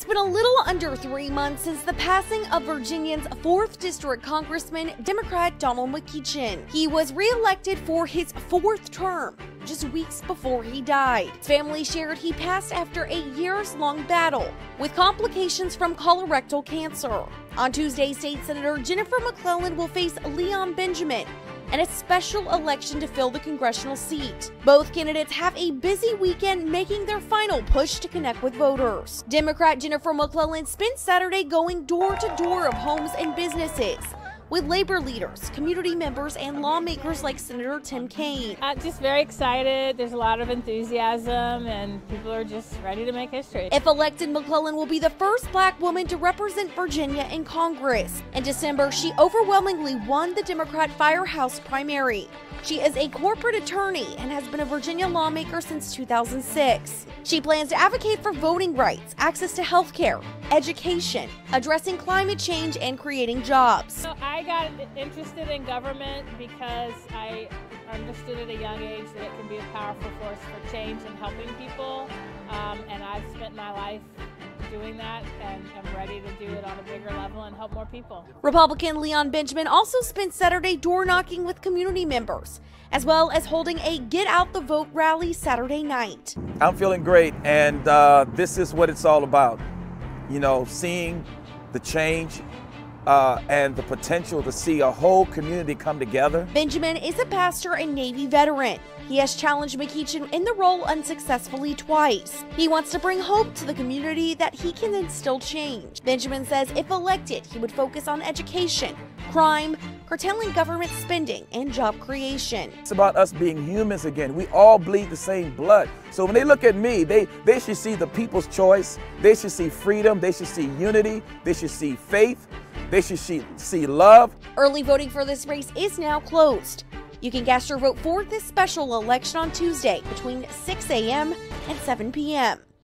It's been a little under three months since the passing of Virginia's 4th District Congressman, Democrat Donald McEachin. He was reelected for his fourth term just weeks before he died. His family shared he passed after a years long battle with complications from colorectal cancer. On Tuesday, State Senator Jennifer McClellan will face Leon Benjamin and a special election to fill the congressional seat. Both candidates have a busy weekend making their final push to connect with voters. Democrat Jennifer McClellan spent Saturday going door to door of homes and businesses with labor leaders, community members, and lawmakers like Senator Tim Kaine. I'm just very excited. There's a lot of enthusiasm, and people are just ready to make history. If elected, McClellan will be the first black woman to represent Virginia in Congress. In December, she overwhelmingly won the Democrat Firehouse primary. She is a corporate attorney and has been a Virginia lawmaker since 2006. She plans to advocate for voting rights, access to health care, education, addressing climate change, and creating jobs. So I got interested in government because I understood at a young age that it can be a powerful force for change and helping people. Um, and I've spent my life doing that and am ready to do it on a bigger level and help more people. Republican Leon Benjamin also spent Saturday door knocking with community members, as well as holding a Get Out the Vote rally Saturday night. I'm feeling great, and uh, this is what it's all about. You know, seeing the change uh, and the potential to see a whole community come together. Benjamin is a pastor and Navy veteran. He has challenged McEachin in the role unsuccessfully twice. He wants to bring hope to the community that he can instill change. Benjamin says if elected, he would focus on education, crime, curtailing government spending, and job creation. It's about us being humans again. We all bleed the same blood. So when they look at me, they, they should see the people's choice. They should see freedom. They should see unity. They should see faith. They should see, see love. Early voting for this race is now closed. You can cast your vote for this special election on Tuesday between 6 a.m. and 7 p.m.